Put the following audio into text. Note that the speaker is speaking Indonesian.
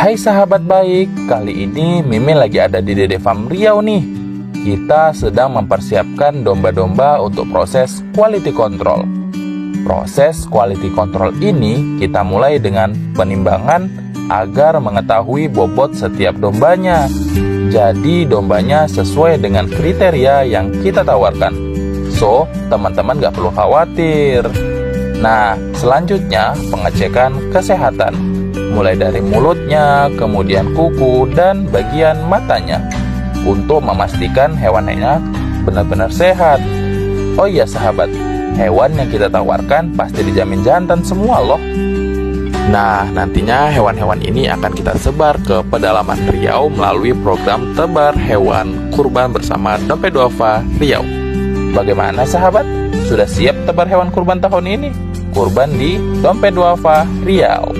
Hai sahabat baik, kali ini Mimin lagi ada di Dede Farm Riau nih. Kita sedang mempersiapkan domba-domba untuk proses quality control. Proses quality control ini kita mulai dengan penimbangan agar mengetahui bobot setiap dombanya. Jadi dombanya sesuai dengan kriteria yang kita tawarkan. So, teman-teman gak perlu khawatir. Nah, selanjutnya pengecekan kesehatan. Mulai dari mulutnya, kemudian kuku, dan bagian matanya. Untuk memastikan hewannya benar-benar sehat. Oh iya sahabat, hewan yang kita tawarkan pasti dijamin jantan semua loh. Nah, nantinya hewan-hewan ini akan kita sebar ke pedalaman Riau melalui program tebar hewan kurban bersama Dompet Duafa Riau. Bagaimana sahabat? Sudah siap tebar hewan kurban tahun ini? Kurban di Dompet Duafa Riau.